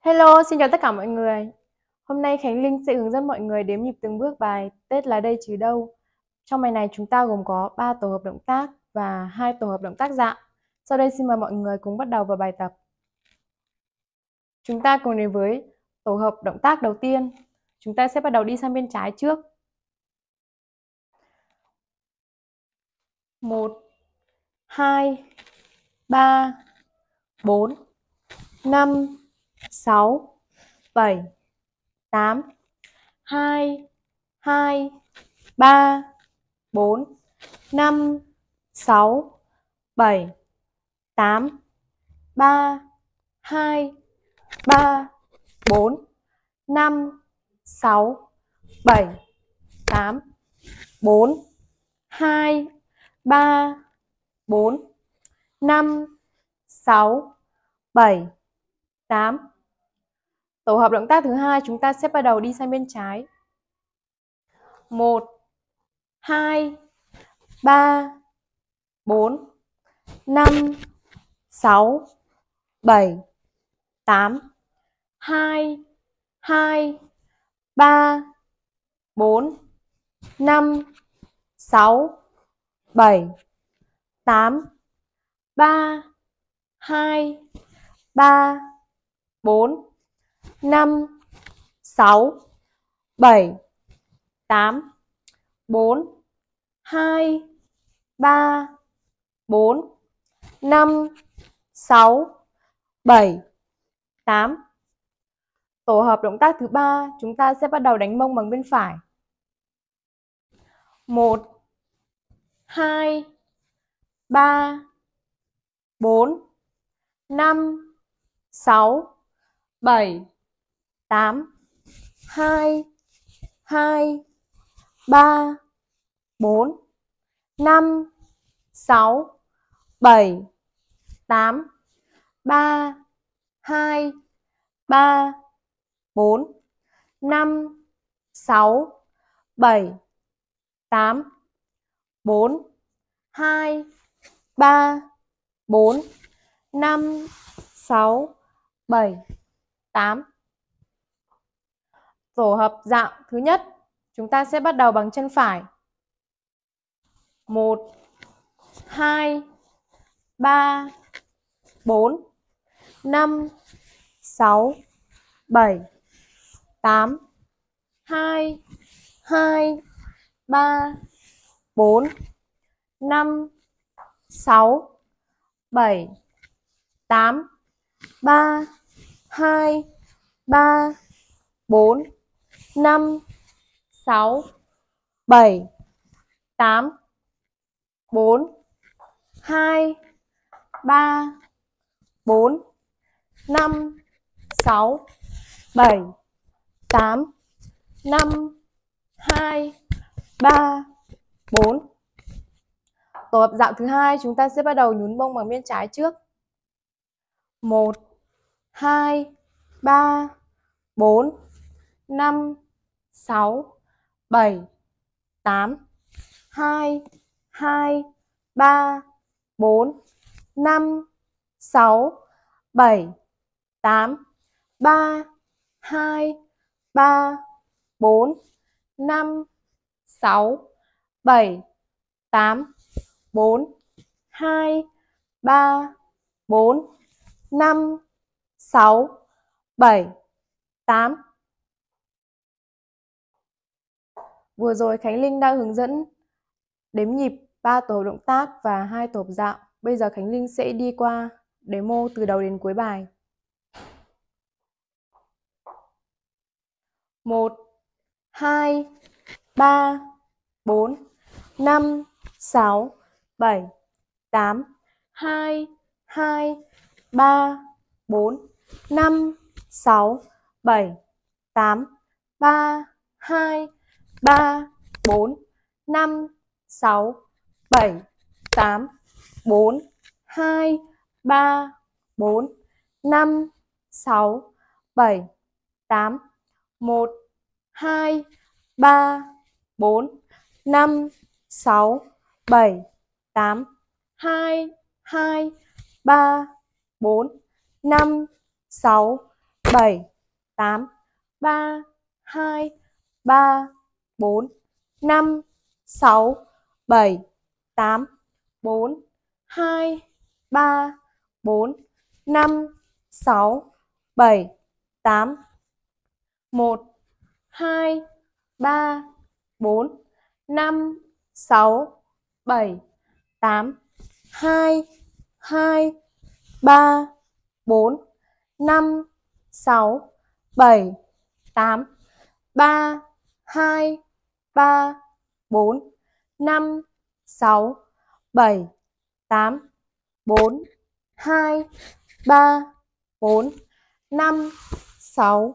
Hello, xin chào tất cả mọi người. Hôm nay Khánh Linh sẽ hướng dẫn mọi người đếm nhịp từng bước bài Tết là đây chứ đâu. Trong bài này chúng ta gồm có 3 tổ hợp động tác và 2 tổ hợp động tác dạng. Sau đây xin mời mọi người cùng bắt đầu vào bài tập. Chúng ta cùng đến với tổ hợp động tác đầu tiên. Chúng ta sẽ bắt đầu đi sang bên trái trước. 1 2 3 4 5 6 7 8 2 2 3 4 5 6 7 8 3 2 3 4 5 6 7 8 4 2 3 4 5 6 7 8. Tổ hợp động tác thứ hai, chúng ta sẽ bắt đầu đi sang bên trái. 1 2 3 4 5 6 7 8 2 2 3 4 5 6 7 8 3 2 3 4 5 6 7 8 4 2 3 4 5 6 7 8 Tổ hợp động tác thứ ba, chúng ta sẽ bắt đầu đánh mông bằng bên phải. 1 2 3 4 5 6 7 8 2 2 3 4 5 6 7 8 3 2 3 4 5 6 7 8 4 2 3 4 5 6 7 8 Tổ hợp dạng thứ nhất, chúng ta sẽ bắt đầu bằng chân phải. 1 2 3 4 5 6 7 8 2 2 3 4 5 6 7 8 3 2 3 4 5 6 7 8 4 2 3 4 5 6 7 8 5 2 3 4 Tổ hợp dạng thứ hai, chúng ta sẽ bắt đầu nhún bông bằng bên trái trước. 1 2 3 4 5 6 7 8 2 2 3 4 5 6 7 8 3 2 3 4 5 6 7 8 4 2 3 4 5 6 7 8 Vừa rồi Khánh Linh đang hướng dẫn đếm nhịp 3 tổ hợp động tác và 2 tổ hợp dạo. Bây giờ Khánh Linh sẽ đi qua demo từ đầu đến cuối bài. 1 2 3 4 5 6 7 8 2 2 3 4 5 6 7 8 3 2 3 4 5 6 7 8 4 2 3 4 5 6 7 8 1 2 3 4 5 6 7 8 2 2 3 4 5 6 bảy, tám, ba, hai, ba bốn, năm, sáu, bảy, tám, bốn, hai, ba, bốn, năm, sáu, bảy, tám, một, hai, ba, bốn, năm, sáu, bảy, tám, hai hai, ba, bốn, năm, sáu, bảy, tám, ba, hai ba, bốn, năm, sáu, bảy, tám, bốn, hai, ba, bốn, năm, sáu,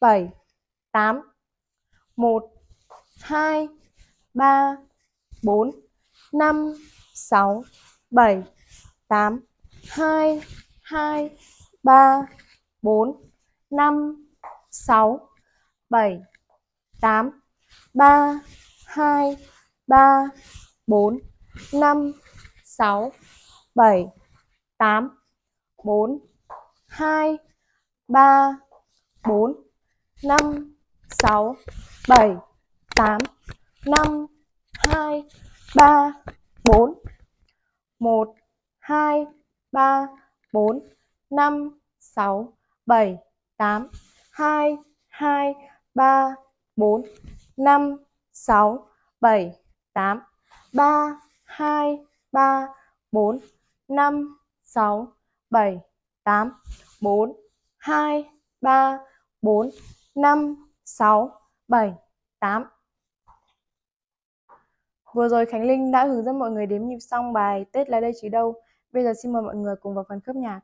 bảy, tám, một, hai, ba, bốn, năm, sáu, bảy, tám, hai hai, ba, bốn, năm, sáu, bảy, tám ba, hai, ba, bốn, năm, sáu, bảy, tám, bốn, hai, ba, bốn, năm, sáu, bảy, tám, năm, hai, ba, bốn, một, hai, ba, bốn, năm, sáu, bảy, tám, hai hai, ba, bốn năm, sáu, bảy, tám, ba, hai, ba, bốn, năm, sáu, bảy, tám, bốn, hai, ba, bốn, năm, sáu, bảy, tám Vừa rồi Khánh Linh đã hướng dẫn mọi người đếm nhịp xong bài Tết là đây chứ đâu. Bây giờ xin mời mọi người cùng vào phần khớp nhạc.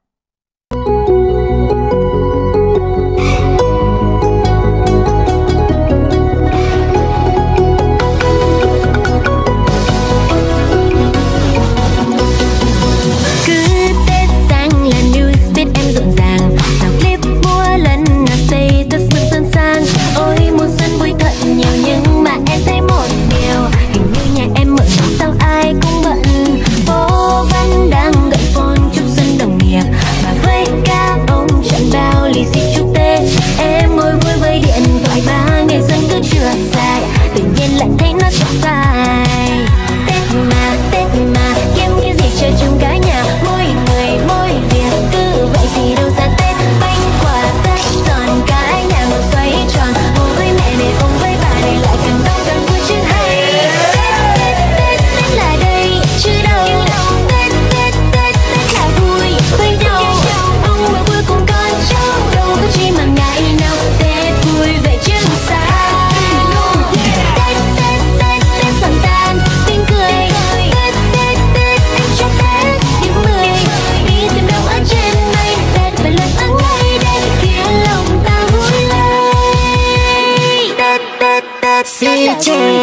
Vào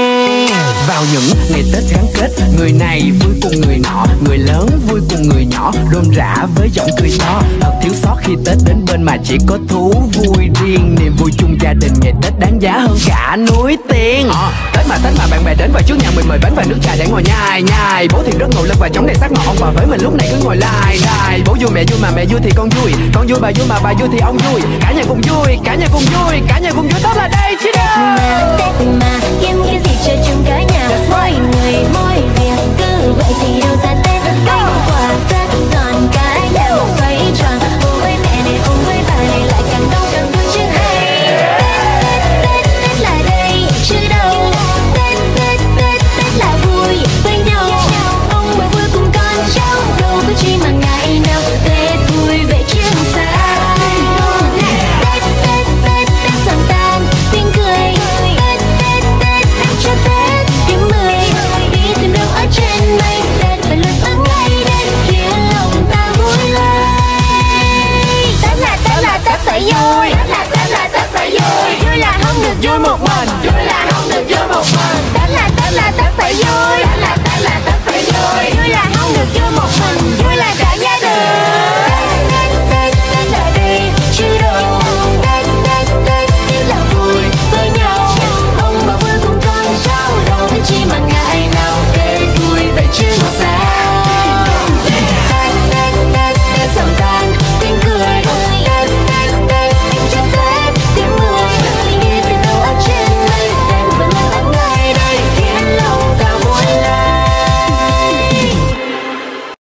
những ngày tết gắn kết. Người này vui cùng người nọ người lớn vui cùng người nhỏ. Rôm rã với giọng cười to. Thật thiếu sót khi tết đến bên mà chỉ có thú vui riêng. Niềm vui chung gia đình ngày tết đáng giá hơn cả núi tiền à, tết mà tết mà bạn bè đến và trước nhà mình mời bánh và nước trà để ngồi nhai nhai. Bố thì rất ngầu lưng và chống đầy sắc ngọt ông bà với mình lúc này cứ ngồi lai đài bố vui mẹ vui mà mẹ vui thì con vui. Con vui bà vui mà bà vui thì ông vui. Cả nhà cùng vui cả nhà cùng vui cả nhà cùng vui. Tết là đây chứ đâu mà tết mà kiếm cái gì cho chung cả nhà mỗi người mỗi việc cứ vậy thì đâu ra You're my one.